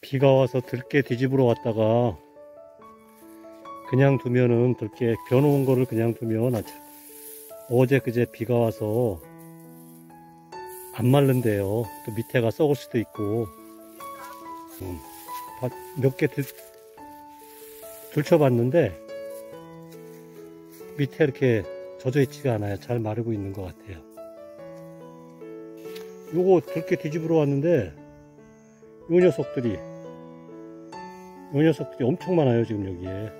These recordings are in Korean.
비가 와서 들깨 뒤집으러 왔다가 그냥 두면은 들깨 벼놓은 거를 그냥 두면 어제 그제 비가 와서 안 말른대요. 또 밑에가 썩을 수도 있고 음, 몇개 들춰봤는데 밑에 이렇게 젖어 있지가 않아요. 잘 마르고 있는 것 같아요. 요거 들깨 뒤집으러 왔는데 요 녀석들이 요 녀석들이 엄청 많아요 지금 여기에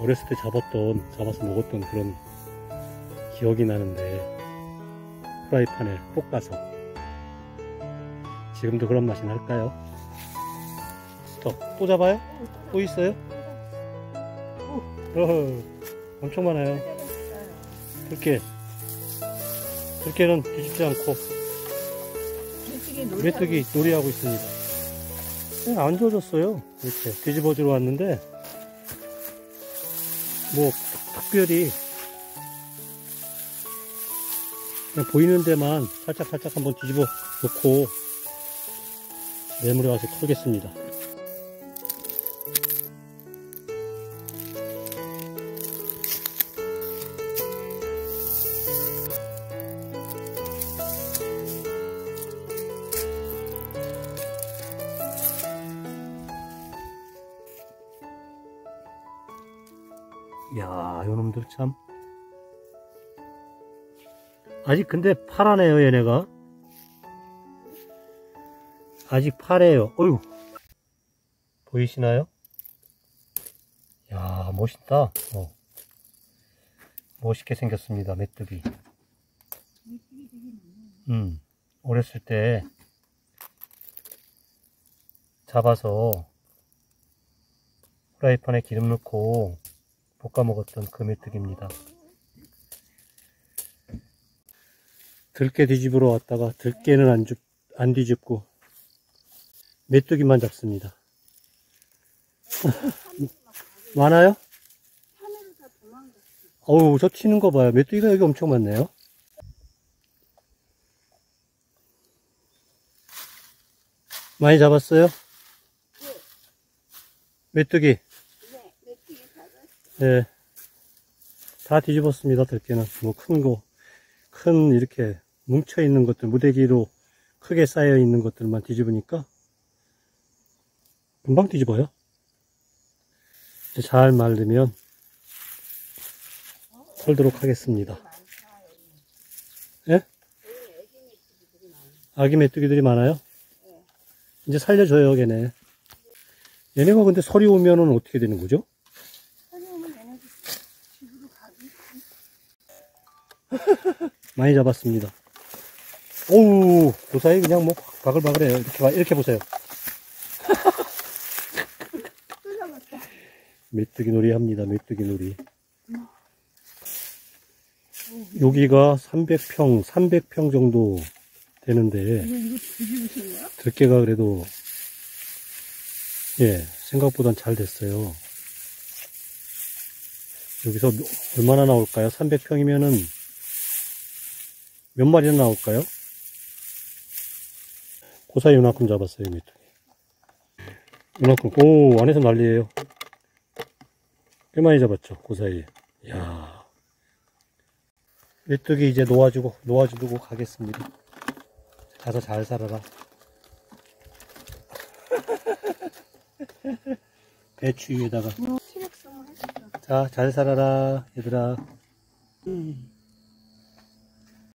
어렸을 때 잡았던 잡아서 먹었던 그런 기억이 나는데 프라이팬에 볶아서 지금도 그런 맛이 날까요? 또, 또 잡아요? 또 있어요? 어허, 엄청 많아요 들깨 들깨는 뒤집지 않고 메뚜기 놀이하고 있습니다. 그냥 안 젖었어요. 이렇게 뒤집어 주러 왔는데 뭐 특별히 그냥 보이는 데만 살짝 살짝 한번 뒤집어 놓고 매물에 와서 털겠습니다. 야, 요놈들 참. 아직 근데 파라네요, 얘네가. 아직 파래요. 어휴. 보이시나요? 야 멋있다. 어. 멋있게 생겼습니다, 메뚜기. 음, 어렸을 때 잡아서 프라이팬에 기름 넣고 볶아 먹었던 그 메뚜기입니다. 들깨 뒤집으러 왔다가 들깨는 안, 줍, 안 뒤집고 메뚜기만 잡습니다. 많아요? 어우, 저 치는 거 봐요. 메뚜기가 여기 엄청 많네요. 많이 잡았어요? 메뚜기. 네. 다 뒤집었습니다, 들깨는. 뭐, 큰 거. 큰, 이렇게, 뭉쳐 있는 것들, 무대기로 크게 쌓여 있는 것들만 뒤집으니까, 금방 뒤집어요. 잘 말리면, 털도록 하겠습니다. 예? 아기 메뚜기들이 많아요? 이제 살려줘요, 걔네. 얘네가 근데 소리 오면은 어떻게 되는 거죠? 많이 잡았습니다. 오우, 그 사이 그냥 뭐 바글바글해요. 이렇게, 봐, 이렇게 보세요. 메뚜기 놀이 합니다, 메뚜기 놀이. 여기가 300평, 300평 정도 되는데, 들깨가 그래도, 예, 생각보단 잘 됐어요. 여기서 얼마나 나올까요? 300평이면은 몇 마리나 나올까요? 고사이 요만큼 잡았어요, 메뚜기. 요만큼, 오, 안에서 난리에요. 꽤 많이 잡았죠, 고사이. 이야. 메뚜기 이제 놓아주고, 놓아주고 가겠습니다. 가서 잘 살아라. 배추 위에다가. 자, 잘 살아라, 얘들아. 음.